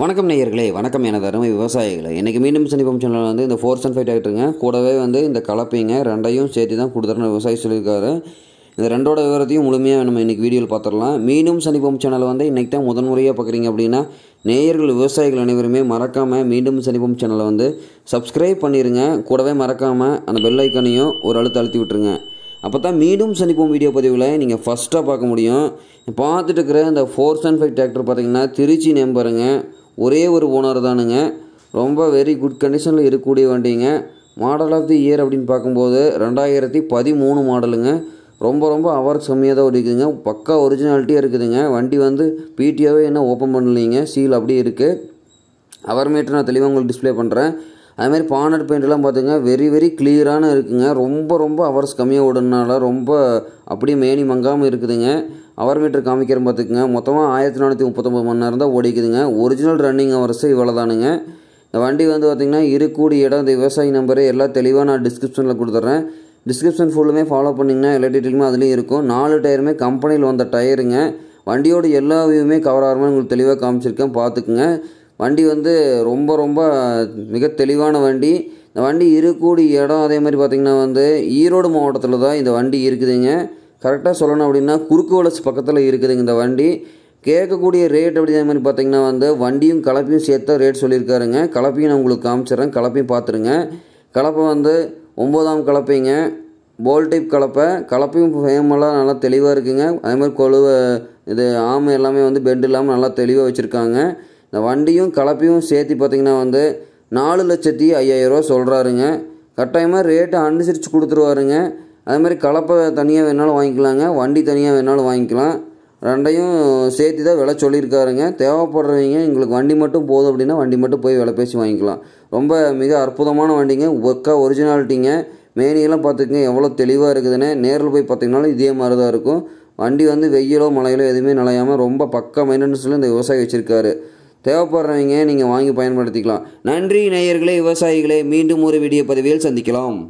வணக்கம் நேயர்களே வணக்கம் எனது அருமை விவசாயிகளே. இன்றைக்கி மீண்டும் சனிப்பம் சேனல் வந்து இந்த ஃபோர் அண்ட் ஃபைவ் டிராக்டருங்க கூடவே வந்து இந்த கலப்பைங்க ரெண்டையும் சேர்த்து தான் கொடுத்துருன்னு விவசாயி சொல்லியிருக்காரு. இந்த ரெண்டோட விவரத்தையும் முழுமையாக நம்ம இன்றைக்கி வீடியோவில் பார்த்துடலாம். மீண்டும் சனிப்பம் சேனல் வந்து இன்றைக்கி தான் முதன்முறையாக பார்க்குறீங்க அப்படின்னா நேயர்கள் விவசாயிகள் அனைவருமே மறக்காமல் மீண்டும் சனிப்பம் சேனலை வந்து சப்ஸ்கிரைப் பண்ணிடுங்க கூடவே மறக்காமல் அந்த பெல் ஐக்கனையும் ஒரு அழுத்த அழுத்தி விட்டுருங்க. அப்போ தான் மீண்டும் சந்திப்போம் வீடியோ பதிவில் நீங்கள் ஃபஸ்ட்டாக பார்க்க முடியும். பார்த்துட்டு இருக்கிற இந்த ஃபோர் அண்ட் ஃபைவ் டிராக்டர் பார்த்தீங்கன்னா திருச்சி நம்பருங்க ஒரே ஒரு ஓனர் தானுங்க. ரொம்ப வெரி குட் கண்டிஷனில் இருக்கக்கூடிய வண்டிங்க. மாடல் ஆஃப் தி இயர் அப்படின்னு பார்க்கும்போது ரெண்டாயிரத்தி பதிமூணு மாடலுங்க ரொம்ப ரொம்ப அவர்ஸ் கம்மியாக தான் இருக்குதுங்க பக்கா ஒரிஜினாலிட்டியாக இருக்குதுங்க. வண்டி வந்து பிடிஓவே என்ன ஓப்பன் பண்ணலைங்க. சீல் அப்படியே இருக்குது அவர் மீட்டர் நான் தெளிவாக உங்களுக்கு டிஸ்ப்ளே பண்ணுறேன் அதுமாதிரி பானட் பெயிண்ட்லாம் பார்த்துங்க வெரி வெரி கிளியரான இருக்குங்க. ரொம்ப ரொம்ப அவர்ஸ் கம்மியாக ஓடுனால ரொம்ப அப்படியே மேனி மங்காமல் இருக்குதுங்க. அவர் மீட்டர் காமிக்கிறேன் பார்த்துக்குங்க. மொத்தமாக ஆயிரத்தி நானூற்றி முப்பத்தொம்பது மணி நேரம் தான் ஓடிக்குதுங்க. ஒரிஜினல் ரன்னிங் அவர்ஸு இவ்வளோ தானுங்க இந்த வண்டி வந்து பார்த்திங்கன்னா இருக்கக்கூடிய இடம். இந்த விவசாயி நம்பரு எல்லாம் தெளிவாக நான் டிஸ்கிரிப்ஷனில் கொடுத்துட்றேன் டிஸ்கிரிப்ஷன் ஃபுல்லுமே ஃபாலோ பண்ணிங்கன்னா எல்லா டீட்டெயிலுமே அதுலேயும் இருக்கும். நாலு டயருமே கம்பெனியில் வந்த டயருங்க வண்டியோட எல்லா வியூமே கவர் ஆகிற மாதிரி உங்களுக்கு தெளிவாக காமிச்சிருக்கேன். பார்த்துக்குங்க. வண்டி வந்து ரொம்ப ரொம்ப மிக தெளிவான வண்டி. இந்த வண்டி இருக்கக்கூடிய இடம். அதே மாதிரி பார்த்திங்கன்னா வந்து ஈரோடு மாவட்டத்தில் தான் இந்த வண்டி இருக்குதுங்க. கரெக்டாக சொல்லணும் அப்படின்னா குறுக்கு வளர்ச்சி பக்கத்தில் இருக்குதுங்க இந்த வண்டி. கேட்கக்கூடிய ரேட் அப்படி மாதிரி பார்த்திங்கன்னா வந்து வண்டியும் கலப்பையும் சேர்த்தா ரேட் சொல்லியிருக்காருங்க. கலப்பையும் நான் உங்களுக்கு காமிச்சிடுறேன். கலப்பையும் பார்த்துருங்க கலப்பை வந்து ஒம்போதாம் கலப்பைங்க. போல் டைப் கலப்பை. கலப்பையும் ஃபேமெல்லாம் நல்லா தெளிவாக இருக்குங்க. அதே மாதிரி கொழுவை இது ஆமை எல்லாமே வந்து பெண்ட் இல்லாமல் நல்லா தெளிவாக வச்சுருக்காங்க. இந்த வண்டியும் கலப்பையும் சேர்த்து பார்த்திங்கன்னா வந்து நாலு லட்சத்தி ஐயாயிரரூவா சொல்கிறாருங்க கட்டாயமாக ரேட்டு அனுசரித்து கொடுத்துருவாருங்க. அதே மாதிரி கலப்பை தனியாக வேணாலும் வாங்கிக்கலாங்க வண்டி தனியாக வேணாலும் வாங்கிக்கலாம். ரெண்டையும் சேர்த்து தான் விலை சொல்லியிருக்காருங்க. தேவைப்படுறவங்க எங்களுக்கு வண்டி மட்டும் போதும் அப்படின்னா வண்டி மட்டும் போய் விலை பேசி வாங்கிக்கலாம். ரொம்ப மிக அற்புதமான வண்டிங்க. ஒர்க்கா ஒரிஜினாலிட்டிங்க மேனியெல்லாம் பார்த்துக்குங்க எவ்வளோ தெளிவாக இருக்குதுன்னு. நேரில் போய் பார்த்தீங்கனாலும் இதே மாதிரி தான் இருக்கும். வண்டி வந்து வெயிலோ மழையிலோ எதுவுமே நிலையாமல் ரொம்ப பக்க மெயின்டெனன்ஸில் இந்த விவசாயி வச்சுருக்காரு. தேவைப்படுறவங்க நீங்கள் வாங்கி பயன்படுத்திக்கலாம். நன்றி நேயர்களே விவசாயிகளே. மீண்டும் ஒரு வீடியோ பதிவில் சந்திக்கலாம்.